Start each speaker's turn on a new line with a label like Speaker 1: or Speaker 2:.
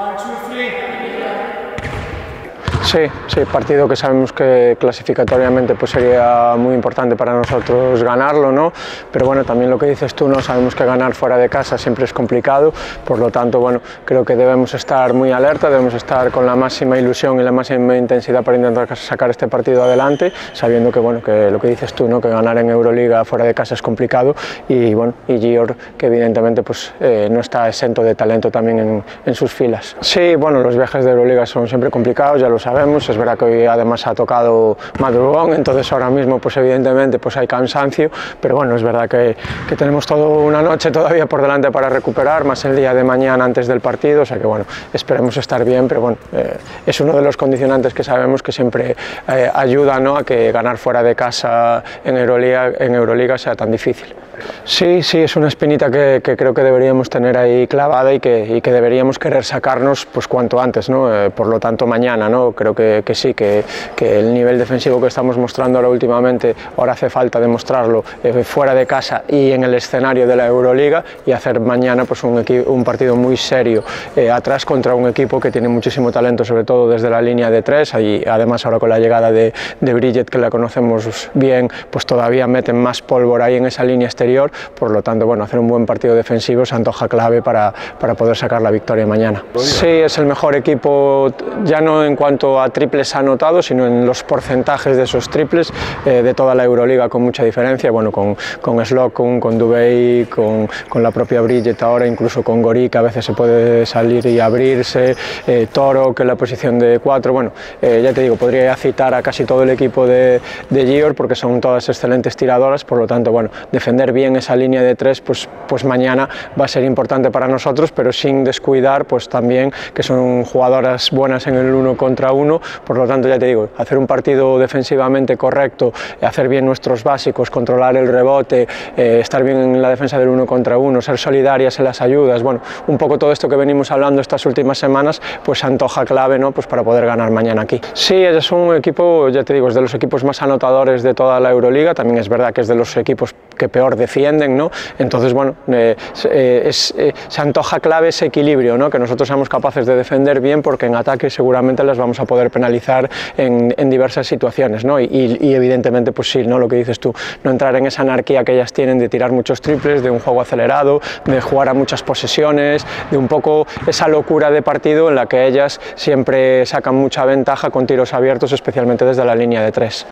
Speaker 1: One, two, three. Sí, sí, partido que sabemos que clasificatoriamente pues sería muy importante para nosotros ganarlo, ¿no? Pero bueno, también lo que dices tú, ¿no? Sabemos que ganar fuera de casa siempre es complicado, por lo tanto, bueno, creo que debemos estar muy alerta, debemos estar con la máxima ilusión y la máxima intensidad para intentar sacar este partido adelante, sabiendo que, bueno, que lo que dices tú, ¿no? Que ganar en Euroliga fuera de casa es complicado y, bueno, y Gior, que evidentemente pues eh, no está exento de talento también en, en sus filas. Sí, bueno, los viajes de Euroliga son siempre complicados, ya lo sabemos es verdad que hoy además ha tocado madrugón, entonces ahora mismo pues evidentemente pues hay cansancio, pero bueno, es verdad que, que tenemos toda una noche todavía por delante para recuperar, más el día de mañana antes del partido, o sea que bueno, esperemos estar bien, pero bueno, eh, es uno de los condicionantes que sabemos que siempre eh, ayuda ¿no? a que ganar fuera de casa en Euroliga, en Euroliga sea tan difícil. Sí, sí, es una espinita que, creo que deberíamos tener ahí clavada y que, deberíamos querer sacarnos pues cuanto antes, ¿no? Eh, por lo tanto mañana, ¿no? creo que, sí, que, el nivel defensivo que estamos mostrando ahora últimamente, ahora hace falta demostrarlo eh, fuera de casa y en el escenario de la Euroliga y hacer mañana pues un, un partido muy serio eh, atrás contra un equipo que tiene muchísimo talento, sobre todo desde la línea de tres, y además ahora con la llegada de, de Bridget que la conocemos bien, pues todavía meten más pólvora ahí en esa línea exterior por lo tanto, bueno, hacer un buen partido defensivo se antoja clave para, para poder sacar la victoria mañana. Sí, es el mejor equipo, ya no en cuanto a triples anotados, sino en los porcentajes de esos triples eh, de toda la Euroliga con mucha diferencia, bueno, con, con Slocum, con Dubey, con, con, la propia Bridget ahora, incluso con Gori, que a veces se puede salir y abrirse, eh, Toro, que en la posición de cuatro, bueno, eh, ya te digo, podría citar a casi todo el equipo de, de Gior porque son todas excelentes tiradoras, por lo tanto, bueno, defender bien bien esa línea de tres, pues, pues mañana va a ser importante para nosotros, pero sin descuidar pues también que son jugadoras buenas en el uno contra uno, por lo tanto ya te digo, hacer un partido defensivamente correcto, hacer bien nuestros básicos, controlar el rebote, eh, estar bien en la defensa del uno contra uno, ser solidarias en las ayudas, bueno, un poco todo esto que venimos hablando estas últimas semanas, pues antoja clave ¿no? pues para poder ganar mañana aquí. Sí, es un equipo, ya te digo, es de los equipos más anotadores de toda la Euroliga, también es verdad que es de los equipos que peor defienden, ¿no? Entonces, bueno, eh, eh, eh, se antoja clave ese equilibrio, ¿no? Que nosotros seamos capaces de defender bien porque en ataque seguramente las vamos a poder penalizar en, en diversas situaciones, ¿no? Y, y, evidentemente, pues sí, ¿no? Lo que dices tú, no entrar en esa anarquía que ellas tienen de tirar muchos triples, de un juego acelerado, de jugar a muchas posesiones, de un poco esa locura de partido en la que ellas siempre sacan mucha ventaja con tiros abiertos, especialmente desde la línea de tres.